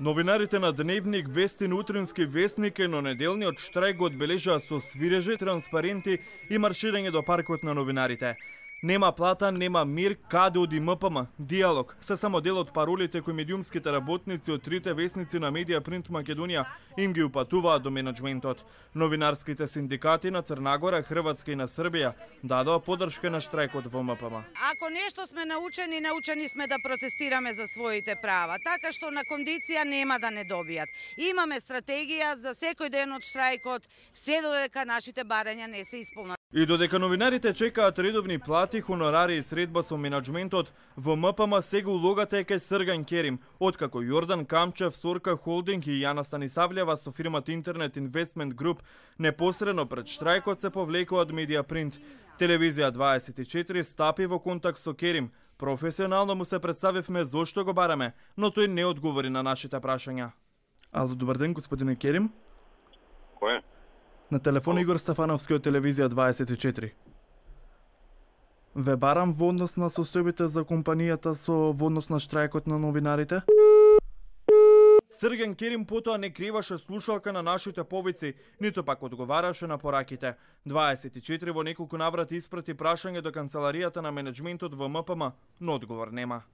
Новинарите на Дневник, Вестин, Утрински вестник и на неделниот штрајк го одбележаа со свирежи, транспаренти и марширање до паркот на новинарите. Нема плата, нема мир, каде оди МПМ, диалог, се само дел од паролите кои медиумските работници од трите вестници на Медија Принт Македонија им ги упатуваат до менеджментот. Новинарските синдикати на Црнагора, Хрватска и на Србија дадоа поддршка на штрајкот во МПМ. Ако нешто сме научени, научени сме да протестираме за своите права, така што на кондиција нема да не добијат. Имаме стратегија за секој ден од штрајкот, се додека нашите барања не се исполнат. И додека новинарите чекаат редовни плати, хонорари и средба со менеджментот, во МПМ сега улогата е кај Срган Керим, откако Јордан Камчев, Сорка Холдинг и Јана Станисављева со фирмата Интернет Инвестмент Груп непосредно пред штрајкот се повлекува од Медиапринт. Телевизија 24 стапи во контакт со Керим. Професионално му се представивме зошто го бараме, но тој не одговори на нашите прашања. Ало, добар ден, господине Керим. Кој е? На телефон Игор Стефановски од телевизија 24. Ве барам во однос на состојбите за компанијата со во однос на штрајкот на новинарите? Срген Керим потоа не криваше слушалка на нашите повици, ниту пак одговараше на пораките. 24 во неколку наврати испрати прашање до канцеларијата на менеджментот во МПМ, но одговор нема.